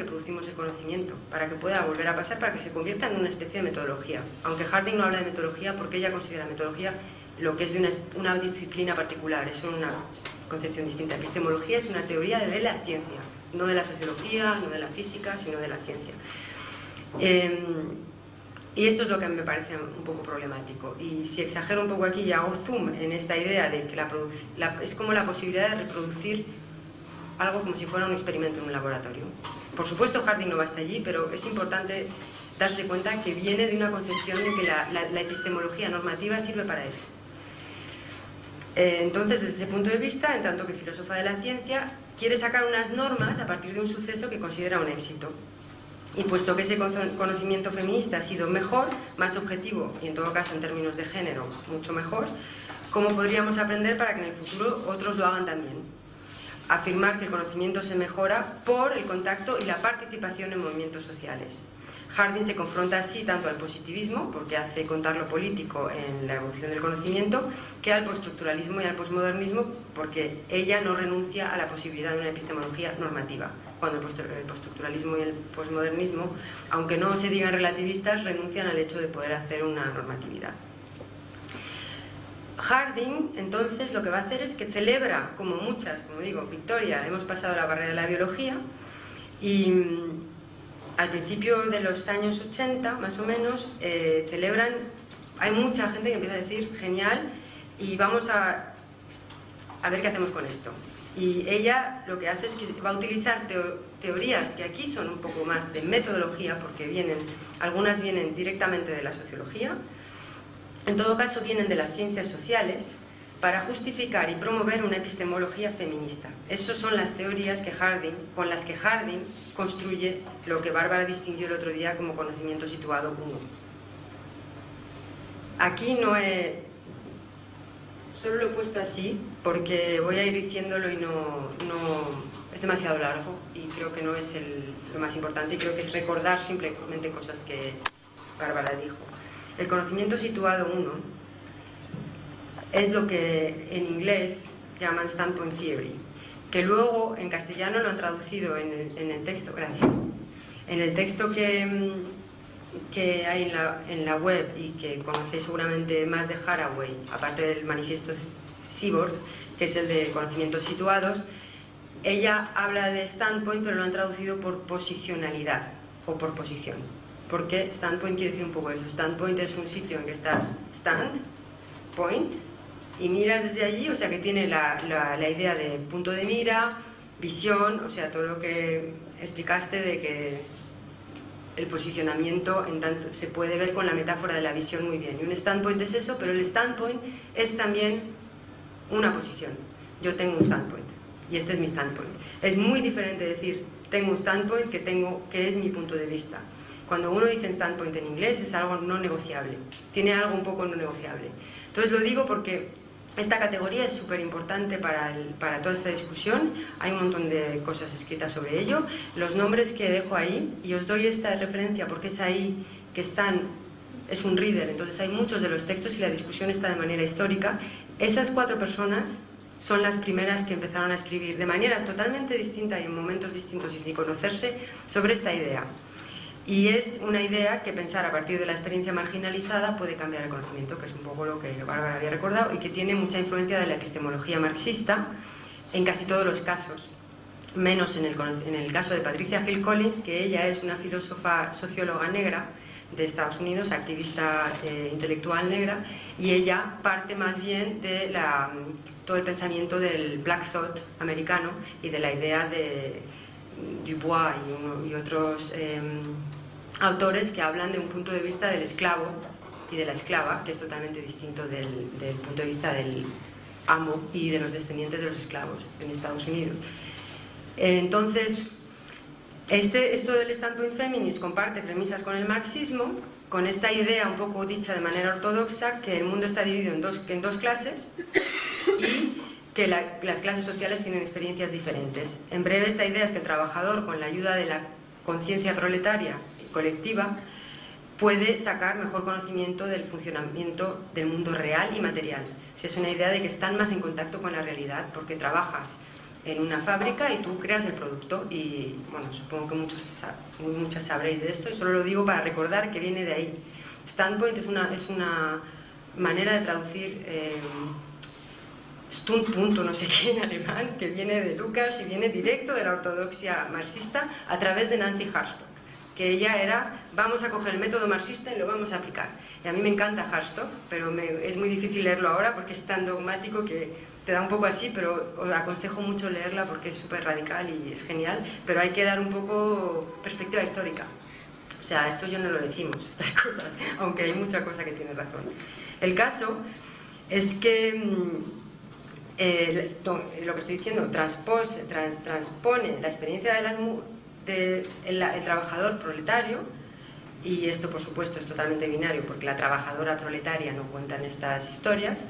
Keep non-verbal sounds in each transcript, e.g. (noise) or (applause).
que producimos el conocimiento, para que pueda volver a pasar, para que se convierta en una especie de metodología. Aunque Harding no habla de metodología porque ella considera metodología lo que es de una, disciplina particular, es una concepción distinta. Epistemología es una teoría de la ciencia, no de la sociología, no de la física, sino de la ciencia. Em, y esto es lo que me parece un poco problemático. Y si exagero un poco aquí y hago zoom en esta idea de que la, es como la posibilidad de reproducir algo como si fuera un experimento en un laboratorio. Por supuesto, Harding no va hasta allí, pero es importante darse cuenta que viene de una concepción de que la, epistemología normativa sirve para eso. Eh, entonces, desde ese punto de vista, en tanto que filósofa de la ciencia, quiere sacar unas normas a partir de un suceso que considera un éxito. Y puesto que ese conocimiento feminista ha sido mejor, más objetivo y en todo caso en términos de género mucho mejor, ¿cómo podríamos aprender para que en el futuro otros lo hagan también? Afirmar que el conocimiento se mejora por el contacto y la participación en movimientos sociales. Harding se confronta así tanto al positivismo, porque hace contar lo político en la evolución del conocimiento, que al postestructuralismo y al posmodernismo, porque ella no renuncia a la posibilidad de una epistemología normativa, cuando el postestructuralismo y el posmodernismo, aunque no se digan relativistas, renuncian al hecho de poder hacer una normatividad. Harding, entonces, lo que va a hacer es que celebra, como muchas, como digo, Victoria, hemos pasado la barrera de la biología, y al principio de los años 80, más o menos, eh, celebran, hay mucha gente que empieza a decir, genial, y vamos a, a ver qué hacemos con esto. Y ella lo que hace es que va a utilizar teorías que aquí son un poco más de metodología, porque vienen, algunas vienen directamente de la sociología, en todo caso vienen de las ciencias sociales, para justificar y promover una epistemología feminista. Esas son las teorías que Harding, con las que Harding construye lo que Bárbara distinguió el otro día como conocimiento situado uno. Aquí no he... Solo lo he puesto así porque voy a ir diciéndolo y no, no es demasiado largo y creo que no es lo más importante creo que es recordar simplemente cosas que Bárbara dijo. El conocimiento situado uno es lo que en inglés llaman standpoint theory, que luego en castellano lo han traducido en el, texto, gracias, en el texto que, mm, que hay en la, la, web y que conocéis seguramente más de Haraway, aparte del manifiesto Cyborg, que es el de conocimientos situados, ella habla de standpoint, pero lo han traducido por posicionalidad o por posición. Porque standpoint quiere decir un poco eso. Standpoint es un sitio en que estás stand, point, y miras desde allí, o sea que tiene la, la, idea de punto de mira, visión, o sea, todo lo que explicaste de que el posicionamiento en tanto, se puede ver con la metáfora de la visión muy bien. Y un standpoint es eso, pero el standpoint es también una posición. Yo tengo un standpoint y este es mi standpoint. Es muy diferente decir tengo un standpoint que, tengo, que es mi punto de vista. Cuando uno dice standpoint en inglés es algo no negociable, tiene algo un poco no negociable. Entonces lo digo porque esta categoría es súper importante para, para, toda esta discusión, hay un montón de cosas escritas sobre ello. Los nombres que dejo ahí, y os doy esta referencia porque es ahí que están, es un reader, entonces hay muchos de los textos y la discusión está de manera histórica. Esas cuatro personas son las primeras que empezaron a escribir de manera totalmente distinta y en momentos distintos y sin conocerse sobre esta idea. Y es una idea que pensar a partir de la experiencia marginalizada puede cambiar el conocimiento, que es un poco lo que Bárbara había recordado, y que tiene mucha influencia de la epistemología marxista en casi todos los casos, menos en el, en el caso de Patricia Hill Collins, que ella es una filósofa socióloga negra de Estados Unidos, activista eh, intelectual negra, y ella parte más bien de la, todo el pensamiento del Black Thought americano y de la idea de Dubois y, otros em, autores que hablan de un punto de vista del esclavo y de la esclava, que es totalmente distinto del, punto de vista del amo y de los descendientes de los esclavos en Estados Unidos. Entonces, este, esto del standpoint feminist comparte premisas con el marxismo, con esta idea un poco dicha de manera ortodoxa que el mundo está dividido en dos, en dos clases y que las clases sociales tienen experiencias diferentes. En breve, esta idea es que el trabajador, con la ayuda de la conciencia proletaria colectiva, puede sacar mejor conocimiento del funcionamiento del mundo real y material. Si es una idea de que están más en contacto con la realidad, porque trabajas en una fábrica y tú creas el producto. Y bueno, supongo que muchos, muchas sabréis de esto y solo lo digo para recordar que viene de ahí. Standpoint es una, es una manera de traducir eh, Stundpunkt no sé qué en alemán, que viene de Lucas y viene directo de la ortodoxia marxista a través de Nancy Harstock, que ella era, vamos a coger el método marxista y lo vamos a aplicar. Y a mí me encanta Harstock, pero es muy difícil leerlo ahora porque es tan dogmático que te da un poco así, pero os aconsejo mucho leerla porque es súper radical y es genial, pero hay que dar un poco perspectiva histórica. O sea, esto yo no lo decimos, (laughs) estas cosas, aunque hay mucha cosa que tiene razón. El caso es que mm, eh, lo que estoy diciendo transpose, transpone la experiencia del de trabajador proletario, y esto por supuesto es totalmente binario porque la trabajadora proletaria no cuenta en estas historias,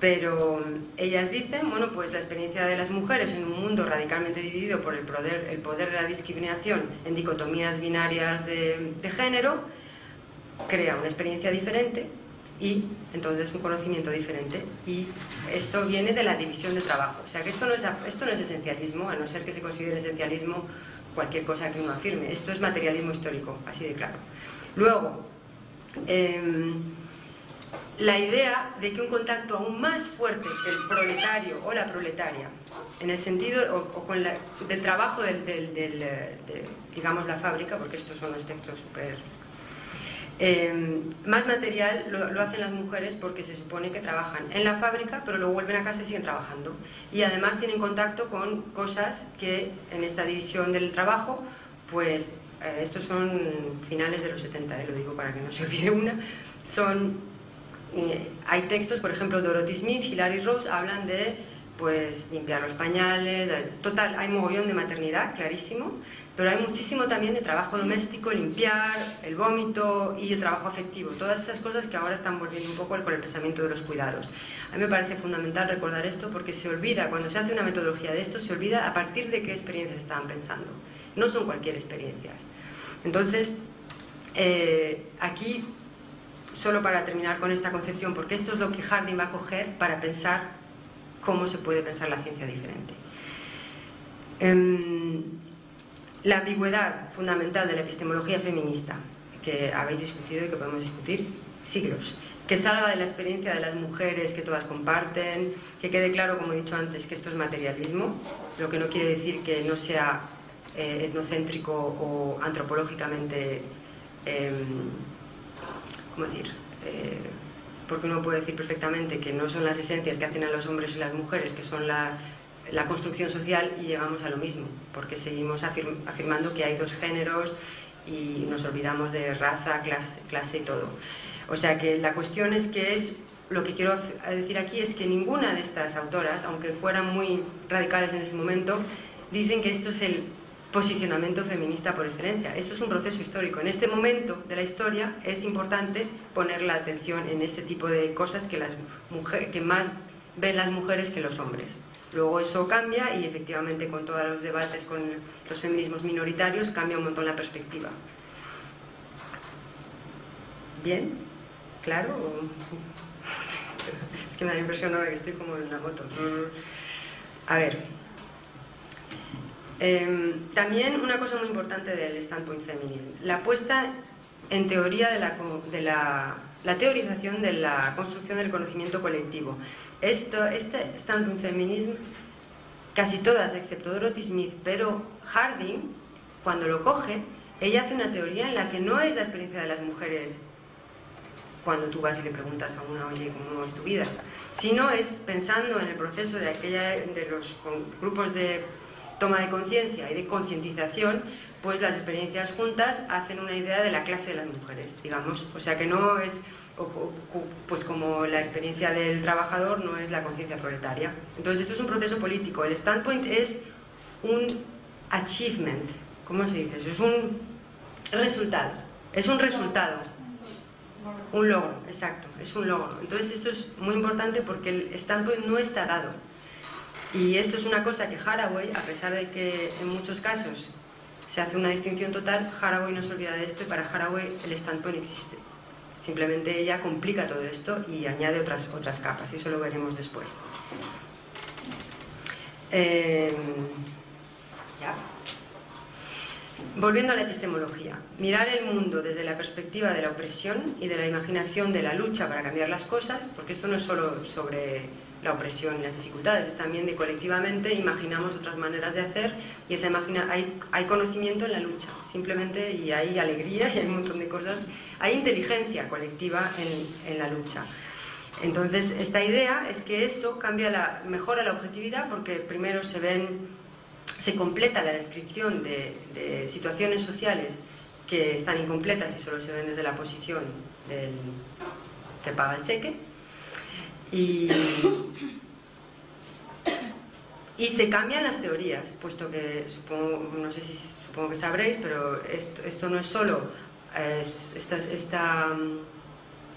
pero ellas dicen, bueno, pues la experiencia de las mujeres en un mundo radicalmente dividido por el poder, el poder de la discriminación en dicotomías binarias de género, crea una experiencia diferente y entonces un conocimiento diferente. Y esto viene de la división de trabajo. O sea que esto no es, esto no es esencialismo, a no ser que se considere esencialismo cualquier cosa que uno afirme. Esto es materialismo histórico, así de claro. Luego, em, la idea de que un contacto aún más fuerte que el proletario o la proletaria, en el sentido, o, con del trabajo del, de, digamos, la fábrica, porque estos son los textos súper Em, más material lo, hacen las mujeres porque se supone que trabajan en la fábrica, pero luego vuelven a casa y siguen trabajando. Y además tienen contacto con cosas que en esta división del trabajo, pues eh, estos son finales de los 70, eh, lo digo para que no se olvide una, son, eh, hay textos, por ejemplo, Dorothy Smith, Hilary Rose hablan de pues limpiar los pañales, total, hay mogollón de maternidad, clarísimo, pero hay muchísimo también de trabajo doméstico, limpiar, el vómito y el trabajo afectivo, todas esas cosas que ahora están volviendo un poco con el pensamiento de los cuidados. A mí me parece fundamental recordar esto porque se olvida, cuando se hace una metodología de esto, se olvida a partir de qué experiencias estaban pensando. No son cualquier experiencias. Entonces, eh, aquí, solo para terminar con esta concepción, porque esto es lo que Harding va a coger para pensar cómo se puede pensar la ciencia diferente. Em, la ambigüedad fundamental de la epistemología feminista, que habéis discutido y que podemos discutir siglos, que salga de la experiencia de las mujeres que todas comparten, que quede claro, como he dicho antes, que esto es materialismo, lo que no quiere decir que no sea eh, etnocéntrico o antropológicamente, em, ¿cómo decir? Eh, porque uno puede decir perfectamente que no son las esencias que hacen a los hombres y las mujeres, que son la, la construcción social y llegamos a lo mismo, porque seguimos afirmando que hay dos géneros y nos olvidamos de raza, clase, clase y todo. O sea que la cuestión es que es, lo que quiero decir aquí es que ninguna de estas autoras, aunque fueran muy radicales en ese momento, dicen que esto es el posicionamiento feminista por excelencia. Esto es un proceso histórico. En este momento de la historia es importante poner la atención en ese tipo de cosas que, las mujeres, que más ven las mujeres que los hombres. Luego eso cambia y efectivamente con todos los debates con los feminismos minoritarios cambia un montón la perspectiva. ¿Bien? ¿Claro? (laughs) Es que me da impresión ahora que estoy como en una moto. A ver. Em, también una cosa muy importante del standpoint feminism, la puesta en teoría de la, de la, la teorización de la construcción del conocimiento colectivo. Esto, este standpoint feminism, casi todas, excepto Dorothy Smith, pero Harding, cuando lo coge, ella hace una teoría en la que no es la experiencia de las mujeres cuando tú vas y le preguntas a una, oye, ¿cómo es tu vida? Sino es pensando en el proceso de, aquella, de los grupos de toma de conciencia y de concientización, pues las experiencias juntas hacen una idea de la clase de las mujeres, digamos. O sea que no es pues como la experiencia del trabajador no es la conciencia proletaria. Entonces esto es un proceso político. El standpoint es un achievement, ¿cómo se dice? Es un resultado. Es un resultado. Un logro, exacto, es un logro. Entonces esto es muy importante porque el standpoint no está dado. Y esto es una cosa que Haraway, a pesar de que en muchos casos se hace una distinción total, Haraway no se olvida de esto y para Haraway el standpoint existe. Simplemente ella complica todo esto y añade otras, otras capas, y eso lo veremos después. Eh, ¿Ya? Volviendo a la epistemología, mirar el mundo desde la perspectiva de la opresión y de la imaginación de la lucha para cambiar las cosas, porque esto no es solo sobre la opresión y las dificultades, es también de colectivamente imaginamos otras maneras de hacer y esa imagina, hay, hay conocimiento en la lucha, simplemente, y hay alegría y hay un montón de cosas, hay inteligencia colectiva en, en la lucha. Entonces, esta idea es que eso cambia la, mejora la objetividad porque primero se ven se completa la descripción de, situaciones sociales que están incompletas y solo se ven desde la posición del que paga el cheque. Y, se cambian las teorías, puesto que supongo, no sé si supongo que sabréis, pero esto, no es solo esta,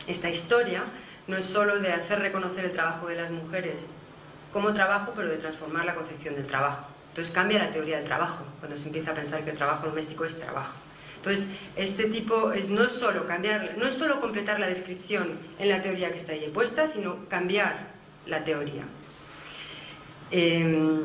esta, historia, no es solo de hacer reconocer el trabajo de las mujeres como trabajo, pero de transformar la concepción del trabajo. Entonces cambia la teoría del trabajo, cuando se empieza a pensar que el trabajo doméstico es trabajo. Entonces, este tipo es no solo cambiar, no es solo completar la descripción en la teoría que está ahí puesta, sino cambiar la teoría. Em,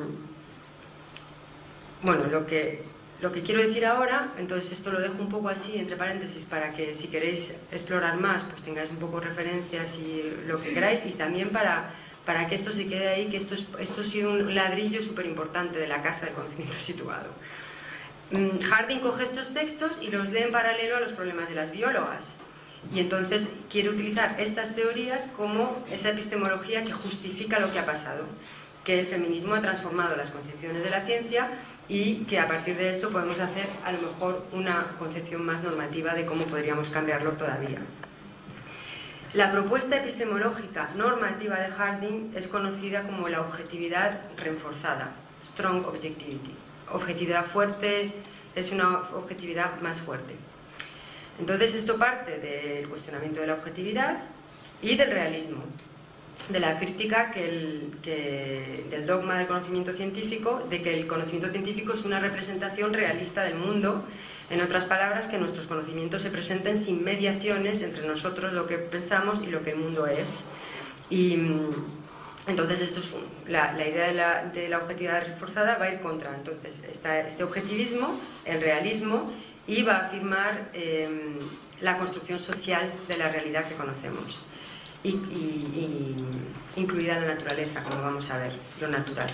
bueno, lo que, lo que quiero decir ahora, entonces esto lo dejo un poco así, entre paréntesis, para que si queréis explorar más, pues tengáis un poco referencias y lo que queráis, y también para para que esto se quede ahí, que esto, esto ha sido un ladrillo súper importante de la casa del conocimiento (laughs) situado. Mm, Harding coge estos textos y los lee en paralelo a los problemas de las biólogas. Y entonces quiere utilizar estas teorías como esa epistemología que justifica lo que ha pasado, que el feminismo ha transformado las concepciones de la ciencia y que a partir de esto podemos hacer a lo mejor una concepción más normativa de cómo podríamos cambiarlo todavía. La propuesta epistemológica normativa de Harding es conocida como la objetividad reforzada, strong objectivity. Objetividad fuerte es una objetividad más fuerte. Entonces esto parte del cuestionamiento de la objetividad y del realismo, de la crítica que del dogma del conocimiento científico, de que el conocimiento científico es una representación realista del mundo en otras palabras, que nuestros conocimientos se presenten sin mediaciones entre nosotros, lo que pensamos y lo que el mundo es. Y entonces esto es la, idea de la, objetividad reforzada va a ir contra. Entonces está este objetivismo, el realismo, y va a afirmar em, la construcción social de la realidad que conocemos, incluida la naturaleza, como vamos a ver, lo natural.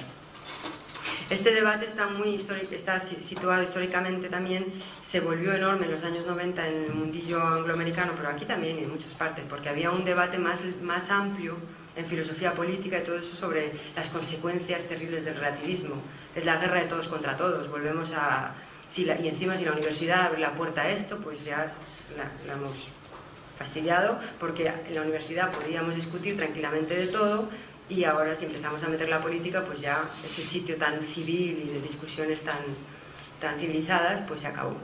Este debate está, muy está situado históricamente también, se volvió enorme en los años 90 en el mundillo angloamericano, pero aquí también y en muchas partes, porque había un debate más, más amplio en filosofía política y todo eso sobre las consecuencias terribles del relativismo. Es la guerra de todos contra todos, volvemos a... Si y encima si la universidad abre la puerta a esto, pues ya la hemos fastidiado, porque en la universidad podíamos discutir tranquilamente de todo, y ahora si empezamos a meter la política, pues ya ese sitio tan civil y de discusiones tan, tan civilizadas, pues se acabó.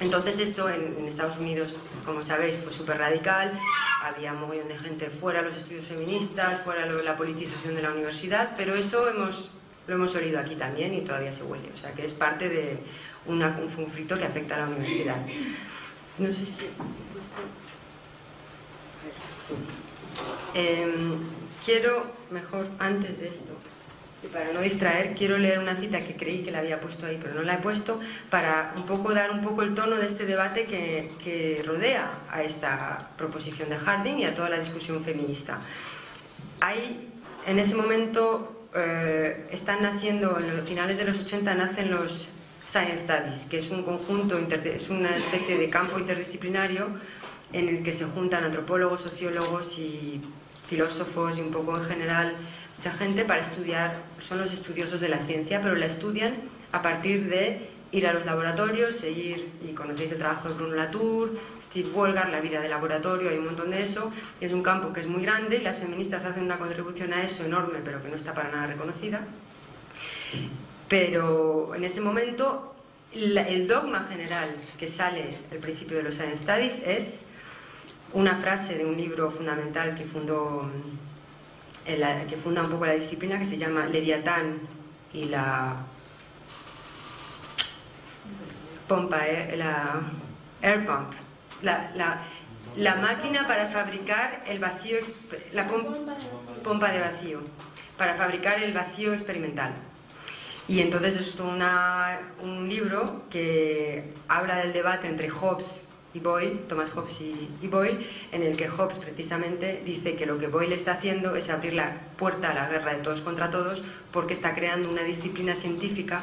Entonces esto en, Estados Unidos, como sabéis, fue súper radical, había un montón de gente fuera los estudios feministas, fuera la politización de la universidad, pero eso hemos, lo hemos oído aquí también y todavía se huele, o sea que es parte de un conflicto que afecta a la universidad. No sé si... Em, quiero, mejor antes de esto, y para no distraer, quiero leer una cita que creí que la había puesto ahí, pero no la he puesto, para un poco dar un poco el tono de este debate que, rodea a esta proposición de Harding y a toda la discusión feminista. Hay, en ese momento, eh, están naciendo, en los finales de los 80, nacen los Science Studies, que es un conjunto, es una especie de campo interdisciplinario en el que se juntan antropólogos, sociólogos y filósofos y un poco en general mucha gente para estudiar, son los estudiosos de la ciencia, pero la estudian a partir de ir a los laboratorios, seguir, y conocéis el trabajo de Bruno Latour, Steve Wolgar, la vida de laboratorio, hay un montón de eso, y es un campo que es muy grande, y las feministas hacen una contribución a eso enorme, pero que no está para nada reconocida. Pero en ese momento, el dogma general que sale el principio de los Science Studies es una frase de un libro fundamental que fundó mm, que funda un poco la disciplina que se llama Leviatán y la pompa, eh, la air pump, la, máquina para fabricar el vacío, la pompa de vacío, para fabricar el vacío experimental. Y entonces es una, un libro que habla del debate entre Hobbes y Boyle, Thomas Hobbes y, Boyle, en el que Hobbes precisamente dice que lo que Boyle está haciendo es abrir la puerta a la guerra de todos contra todos porque está creando una disciplina científica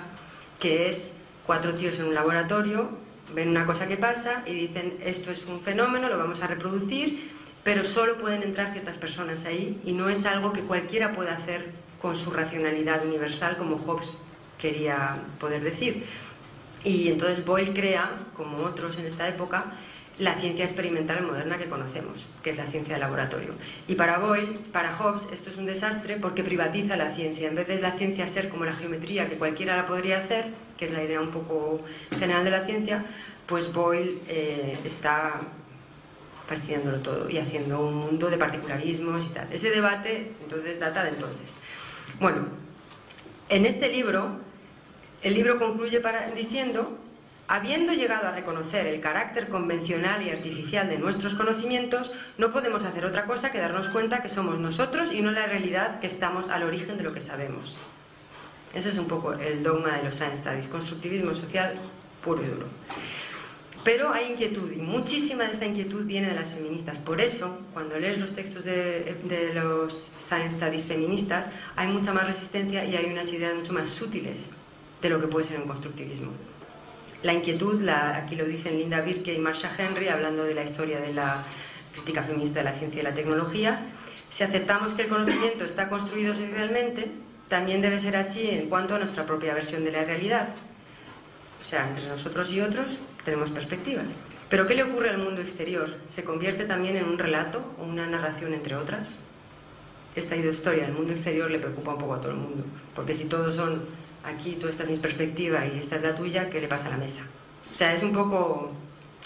que es cuatro tíos en un laboratorio, ven una cosa que pasa y dicen esto es un fenómeno, lo vamos a reproducir, pero solo pueden entrar ciertas personas ahí y no es algo que cualquiera pueda hacer con su racionalidad universal como Hobbes quería poder decir. Y entonces Boyle crea, como otros en esta época, la ciencia experimental moderna que conocemos, que es la ciencia de laboratorio. Y para Boyle, para Hobbes, esto es un desastre porque privatiza la ciencia. En vez de la ciencia ser como la geometría, que cualquiera la podría hacer, que es la idea un poco general de la ciencia, pues Boyle eh, está fastidiándolo todo y haciendo un mundo de particularismos y tal. Ese debate entonces data de entonces. Bueno, en este libro, el libro concluye diciendo, habiendo llegado a reconocer el carácter convencional y artificial de nuestros conocimientos, no podemos hacer otra cosa que darnos cuenta que somos nosotros y no la realidad que estamos al origen de lo que sabemos. Ese es un poco el dogma de los Science Studies, constructivismo social puro y duro. Pero hay inquietud y muchísima de esta inquietud viene de las feministas. Por eso, cuando lees los textos de, los Science Studies feministas, hay mucha más resistencia y hay unas ideas mucho más sutiles de lo que puede ser un constructivismo. La inquietud, aquí lo dicen Linda Birke y Marsha Henry, hablando de la historia de la crítica feminista de la ciencia y la tecnología, si aceptamos que el conocimiento está construido socialmente, también debe ser así en cuanto a nuestra propia versión de la realidad. O sea, entre nosotros y otros tenemos perspectivas. Pero ¿qué le ocurre al mundo exterior? ¿Se convierte también en un relato o una narración entre otras? Esta historia del mundo exterior le preocupa un poco a todo el mundo, porque si todos son aquí, tú esta es mi perspectiva y esta es la tuya, ¿qué le pasa a la mesa? O sea, es un poco...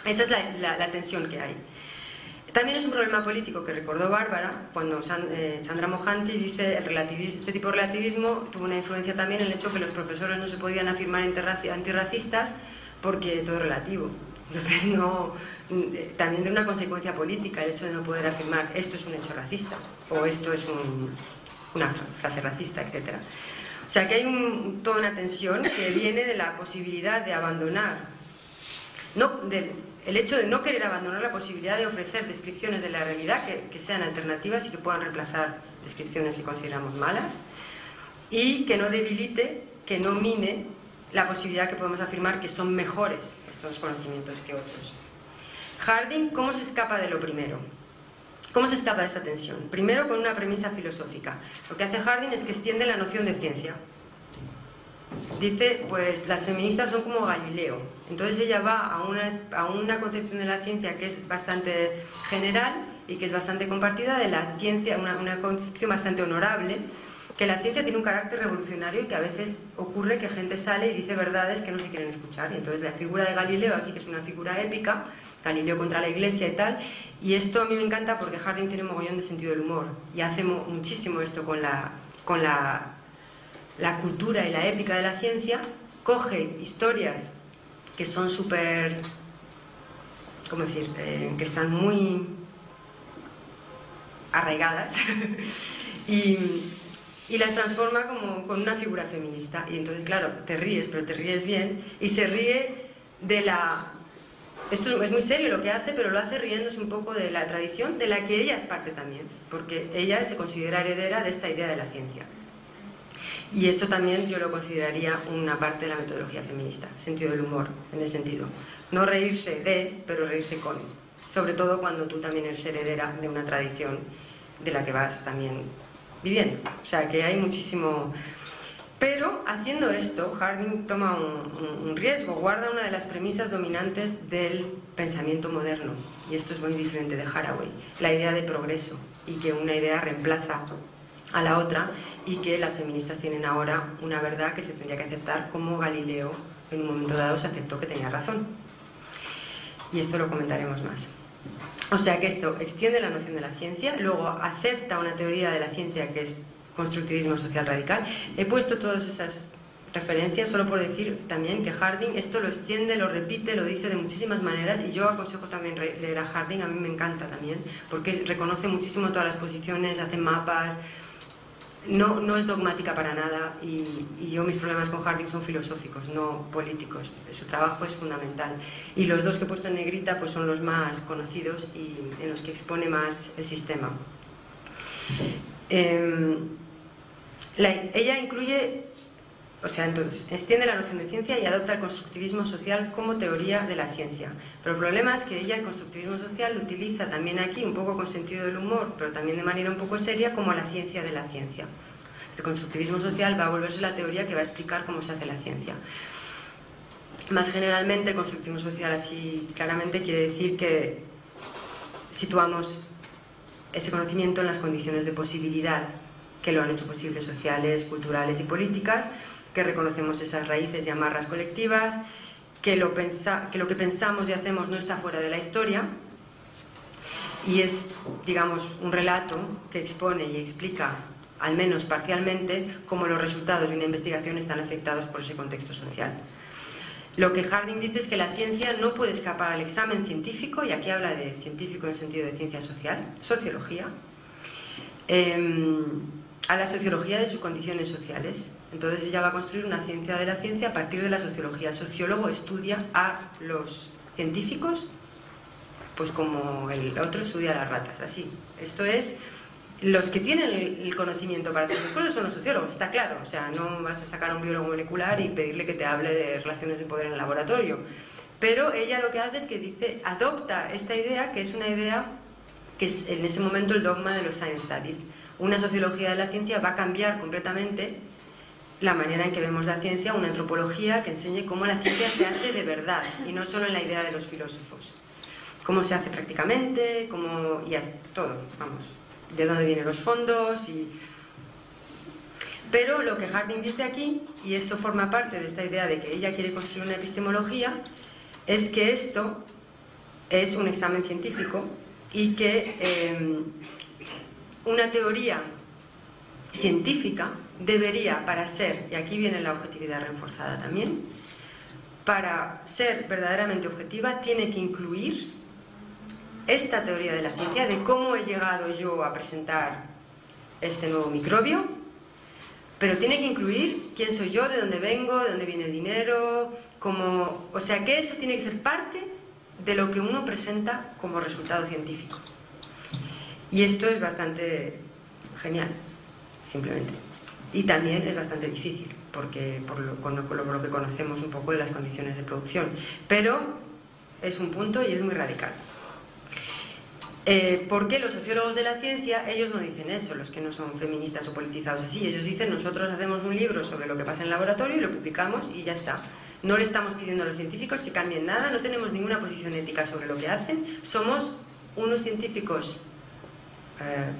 Esa es la, tensión que hay. También es un problema político que recordó Bárbara cuando eh, Chandra Mohanty dice el este tipo de relativismo tuvo una influencia también en el hecho que los profesores no se podían afirmar antirracistas porque todo es relativo. Entonces, no, también de una consecuencia política el hecho de no poder afirmar esto es un hecho racista o esto es una frase racista, etc. O sea que hay toda una tensión que viene de la posibilidad de abandonar, no, el hecho de no querer abandonar la posibilidad de ofrecer descripciones de la realidad que, que sean alternativas y que puedan reemplazar descripciones que consideramos malas y que no debilite, que no mine la posibilidad que podemos afirmar que son mejores estos conocimientos que otros. Harding, ¿cómo se escapa de lo primero? ¿Cómo se escapa de esta tensión? Primero con una premisa filosófica. Lo que hace Harding es que extiende la noción de ciencia. Dice, pues las feministas son como Galileo. Entonces ella va a una, a una concepción de la ciencia que es bastante general y que es bastante compartida de la ciencia, una, una concepción bastante honorable que la ciencia tiene un carácter revolucionario y que a veces ocurre que gente sale y dice verdades que no se quieren escuchar. Y entonces la figura de Galileo aquí, que es una figura épica, Galileo contra la iglesia y tal, y esto a mí me encanta porque Harding tiene mogollón de sentido del humor y hace muchísimo esto con la, con la, la cultura y la épica de la ciencia, coge historias que son súper, ¿cómo decir?, eh, que están muy arraigadas (laughs) y y las transforma como con una figura feminista. Y entonces, claro, te ríes, pero te ríes bien, y se ríe de la... Esto es muy serio lo que hace, pero lo hace riéndose un poco de la tradición de la que ella es parte también, porque ella se considera heredera de esta idea de la ciencia. Y eso también yo lo consideraría una parte de la metodología feminista, sentido del humor, en ese sentido. No reírse de, pero reírse con. Sobre todo cuando tú también eres heredera de una tradición de la que vas también viviendo. O sea que hay muchísimo... Pero haciendo esto, Harding toma un, riesgo, guarda una de las premisas dominantes del pensamiento moderno, y esto es muy diferente de Haraway, la idea de progreso, y que una idea reemplaza a la otra, y que las feministas tienen ahora una verdad que se tendría que aceptar como Galileo en un momento dado se aceptó que tenía razón. Y esto lo comentaremos más. O sea que esto extiende la noción de la ciencia, luego acepta una teoría de la ciencia que es constructivismo social radical. He puesto todas esas referencias solo por decir también que Harding esto lo extiende, lo repite, lo dice de muchísimas maneras y yo aconsejo también leer a Harding, a mí me encanta también, porque reconoce muchísimo todas las posiciones, hace mapas, no, no es dogmática para nada y, yo mis problemas con Harding son filosóficos, no políticos. Su trabajo es fundamental. Y los dos que he puesto en negrita pues son los más conocidos y en los que expone más el sistema. Ella incluye, o sea, entonces, extiende la noción de ciencia y adopta el constructivismo social como teoría de la ciencia. Pero el problema es que ella el constructivismo social lo utiliza también aquí, un poco con sentido del humor, pero también de manera un poco seria, como la ciencia de la ciencia. El constructivismo social va a volverse la teoría que va a explicar cómo se hace la ciencia. Más generalmente, el constructivismo social así claramente quiere decir que situamos ese conocimiento en las condiciones de posibilidad que lo han hecho posibles sociales, culturales y políticas, que reconocemos esas raíces y amarras colectivas, que lo, que lo que pensamos y hacemos no está fuera de la historia y es, digamos, un relato que expone y explica, al menos parcialmente, cómo los resultados de una investigación están afectados por ese contexto social. Lo que Harding dice es que la ciencia no puede escapar al examen científico, y aquí habla de científico en el sentido de ciencia social, sociología, em, a la sociología de sus condiciones sociales. Entonces ella va a construir una ciencia de la ciencia a partir de la sociología. El sociólogo estudia a los científicos, pues como el otro estudia a las ratas, así. Esto es los que tienen el conocimiento para hacer las cosas son los sociólogos, está claro. O sea, no vas a sacar a un biólogo molecular y pedirle que te hable de relaciones de poder en el laboratorio. Pero ella lo que hace es que dice, adopta esta idea, que es una idea que es en ese momento el dogma de los science studies. Una sociología de la ciencia va a cambiar completamente la manera en que vemos la ciencia, una antropología que enseñe cómo la ciencia se hace de verdad y no solo en la idea de los filósofos. Cómo se hace prácticamente, cómo... y todo, vamos de dónde vienen los fondos y... Pero lo que Harding dice aquí, y esto forma parte de esta idea de que ella quiere construir una epistemología, es que esto es un examen científico y que em, una teoría científica debería, para ser, y aquí viene la objetividad reforzada también, para ser verdaderamente objetiva, tiene que incluir esta teoría de la ciencia, de cómo he llegado yo a presentar este nuevo microbio, pero tiene que incluir quién soy yo, de dónde vengo, de dónde viene el dinero, como, o sea que eso tiene que ser parte de lo que uno presenta como resultado científico. Y esto es bastante genial, simplemente. Y también es bastante difícil, porque por lo, con lo que conocemos un poco de las condiciones de producción. Pero es un punto y es muy radical. Eh, ¿Por qué los sociólogos de la ciencia, ellos no dicen eso, los que no son feministas o politizados así? Ellos dicen, nosotros hacemos un libro sobre lo que pasa en el laboratorio y lo publicamos y ya está. No le estamos pidiendo a los científicos que cambien nada, no tenemos ninguna posición ética sobre lo que hacen, somos unos científicos eh,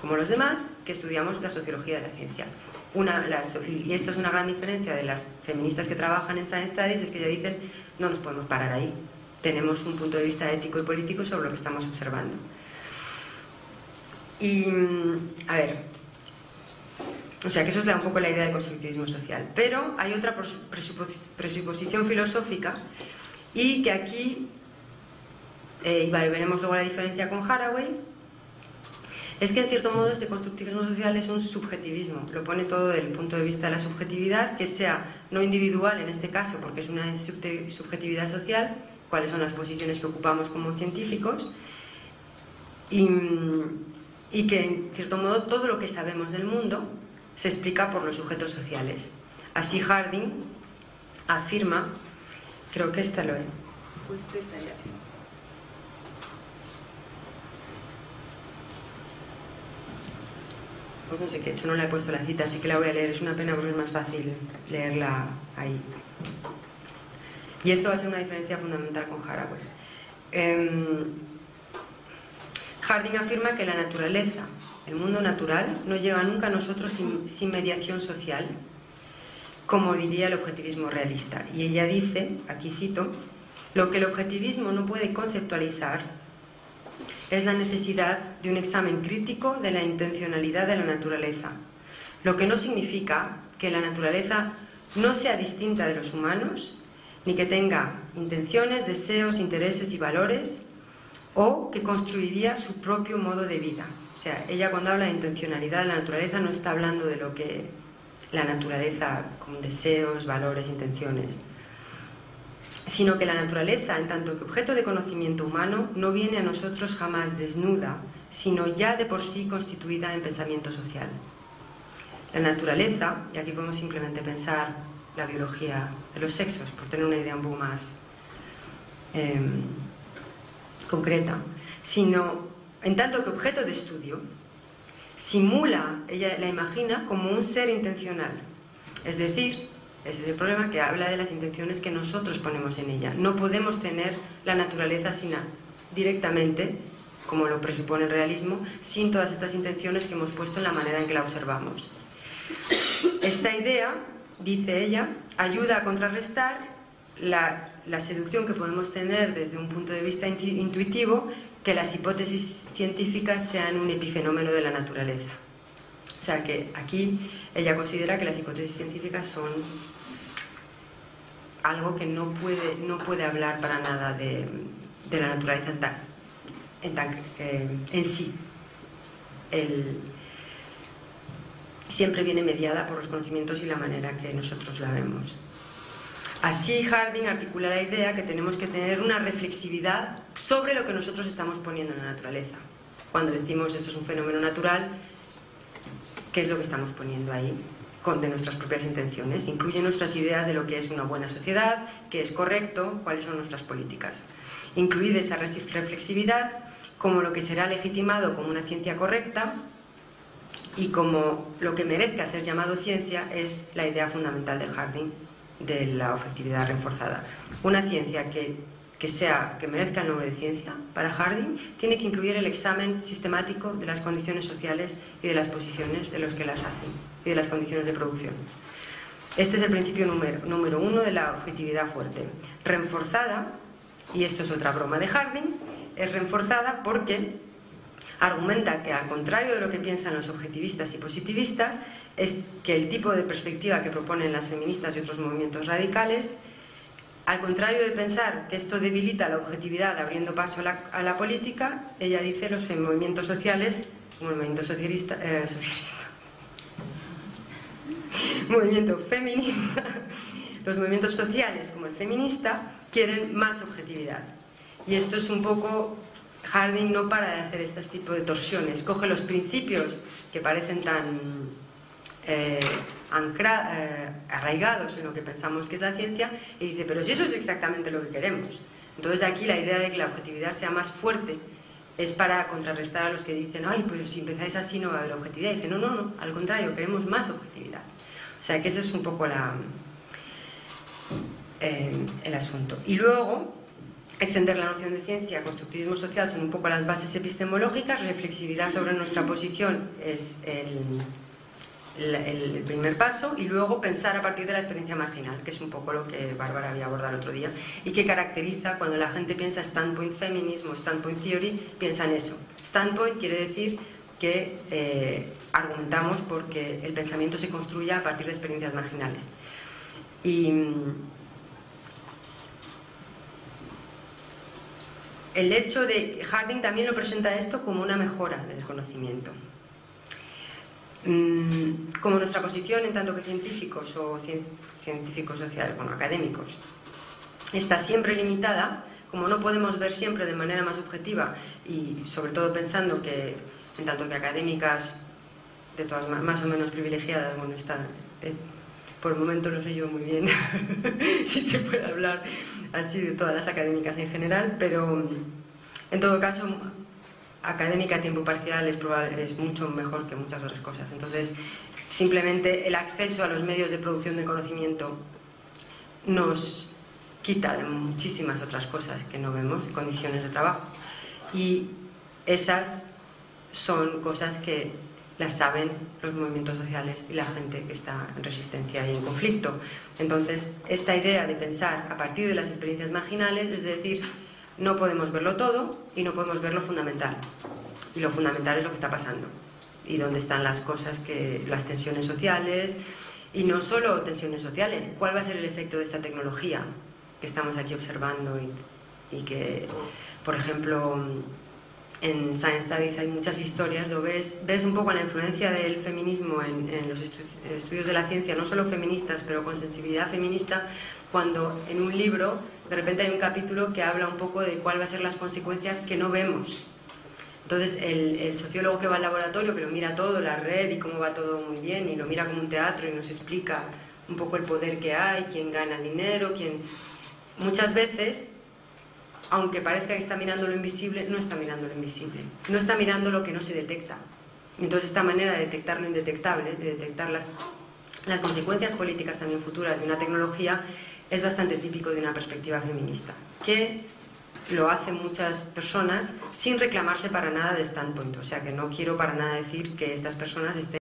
como los demás que estudiamos la sociología de la ciencia. Una, y esta es una gran diferencia de las feministas que trabajan en Science Studies, es que ya dicen, no nos podemos parar ahí, tenemos un punto de vista ético y político sobre lo que estamos observando. Y, a ver, o sea que eso es un poco la idea del constructivismo social. Pero hay otra presuposición filosófica y que aquí, eh, y veremos luego la diferencia con Haraway, es que en cierto modo este constructivismo social es un subjetivismo, lo pone todo desde el punto de vista de la subjetividad, que sea no individual en este caso, porque es una subjetividad social, cuáles son las posiciones que ocupamos como científicos y, que, en cierto modo, todo lo que sabemos del mundo se explica por los sujetos sociales. Así Harding afirma, creo que esta lo he puesto, esta ya. Pues no sé qué he hecho, no le he puesto la cita, así que la voy a leer. Es una pena porque es más fácil leerla ahí. Y esto va a ser una diferencia fundamental con Haraway. Em, Harding afirma que la naturaleza, el mundo natural, no llega nunca a nosotros sin, mediación social, como diría el objetivismo realista. Y ella dice, aquí cito, lo que el objetivismo no puede conceptualizar es la necesidad de un examen crítico de la intencionalidad de la naturaleza, lo que no significa que la naturaleza no sea distinta de los humanos ni que tenga intenciones, deseos, intereses y valores, o que construiría su propio modo de vida. sea, ella cuando habla de intencionalidad de la naturaleza no está hablando de lo que la naturaleza con deseos, valores, intenciones, sino que la naturaleza, en tanto que objeto de conocimiento humano, no viene a nosotros jamás desnuda, sino ya de por sí constituida en pensamiento social. La naturaleza, y aquí podemos simplemente pensar la biología de los sexos, por tener una idea un poco más em, concreta, sino en tanto que objeto de estudio, simula, ella la imagina como un ser intencional. Es decir, ese es el problema que habla de las intenciones que nosotros ponemos en ella. No podemos tener la naturaleza sin, directamente, como lo presupone el realismo, sin todas estas intenciones que hemos puesto en la manera en que la observamos. Esta idea, dice ella, ayuda a contrarrestar la, la seducción que podemos tener desde un punto de vista intuitivo que las hipótesis científicas sean un epifenómeno de la naturaleza. O sea que aquí ella considera que las hipótesis científicas son algo que no puede, no puede hablar para nada de, la naturaleza en, eh, en, sí. siempre viene mediada por los conocimientos y la manera que nosotros la vemos. Así Harding articula la idea que tenemos que tener una reflexividad sobre lo que nosotros estamos poniendo en la naturaleza. Cuando decimos esto es un fenómeno natural, ¿qué es lo que estamos poniendo ahí? Con, de nuestras propias intenciones. Incluye nuestras ideas de lo que es una buena sociedad, qué es correcto, cuáles son nuestras políticas. Incluye esa reflexividad como lo que será legitimado como una ciencia correcta y como lo que merezca ser llamado ciencia es la idea fundamental de Harding de la objetividad reforzada. Una ciencia que, que, sea, que merezca el nombre de ciencia para Harding tiene que incluir el examen sistemático de las condiciones sociales y de las posiciones de los que las hacen y de las condiciones de producción. Este es el principio número, número uno de la objetividad fuerte. Reforzada, y esto es otra broma de Harding, es reforzada porque argumenta que al contrario de lo que piensan los objetivistas y positivistas, es que el tipo de perspectiva que proponen las feministas y otros movimientos radicales, al contrario de pensar que esto debilita la objetividad abriendo paso a la, política, ella dice los movimientos sociales, movimiento socialista, eh, socialista. (laughs) Movimiento feminista, los movimientos sociales como el feminista quieren más objetividad. Y esto es un poco Harding no para de hacer este tipo de torsiones, coge los principios que parecen tan eh, eh, arraigados en lo que pensamos que es la ciencia y dice, pero si eso es exactamente lo que queremos. Entonces aquí la idea de que la objetividad sea más fuerte es para contrarrestar a los que dicen, ay, pues si empezáis así no va a haber objetividad. Y dice, no, no, no, al contrario, queremos más objetividad. O sea que ese es un poco la, eh, el asunto. Y luego, extender la noción de ciencia, constructivismo social son un poco las bases epistemológicas, reflexividad sobre nuestra posición es el, el, primer paso y luego pensar a partir de la experiencia marginal, que es un poco lo que Bárbara había abordado el otro día y que caracteriza cuando la gente piensa standpoint feminismo, standpoint theory, piensa en eso. Standpoint quiere decir que eh, argumentamos porque el pensamiento se construya a partir de experiencias marginales. Y mm, el hecho de Harding también lo presenta esto como una mejora del conocimiento. Mm, como nuestra posición en tanto que científicos o científicos sociales, bueno, académicos, está siempre limitada, como no podemos ver siempre de manera más objetiva y sobre todo pensando que en tanto que académicas de todas más o menos privilegiadas, bueno, están, eh, por el momento no sé yo muy bien (laughs) si se puede hablar así de todas las académicas en general, pero en todo caso académica a tiempo parcial es, probable, es mucho mejor que muchas otras cosas. Entonces, simplemente el acceso a los medios de producción de conocimiento nos quita de muchísimas otras cosas que no vemos, condiciones de trabajo. Y esas son cosas que las saben los movimientos sociales y la gente que está en resistencia y en conflicto. Entonces, esta idea de pensar a partir de las experiencias marginales, es decir, no podemos verlo todo y no podemos ver lo fundamental. Y lo fundamental es lo que está pasando y dónde están las cosas que las tensiones sociales y no solo tensiones sociales, cuál va a ser el efecto de esta tecnología que estamos aquí observando y, que, por ejemplo, en Science Studies hay muchas historias, lo ves, ves un poco la influencia del feminismo en, en los estudios de la ciencia, no solo feministas, pero con sensibilidad feminista, cuando en un libro de repente hay un capítulo que habla un poco de cuáles van a ser las consecuencias que no vemos. Entonces el, el, sociólogo que va al laboratorio, que lo mira todo, la red y cómo va todo muy bien, y lo mira como un teatro y nos explica un poco el poder que hay, quién gana dinero, quién... Muchas veces aunque parezca que está mirando lo invisible, no está mirando lo invisible, no está mirando lo que no se detecta. Entonces esta manera de detectar lo indetectable, de detectar las, las consecuencias políticas también futuras de una tecnología, es bastante típico de una perspectiva feminista, que lo hacen muchas personas sin reclamarse para nada de standpoint. O sea que no quiero para nada decir que estas personas estén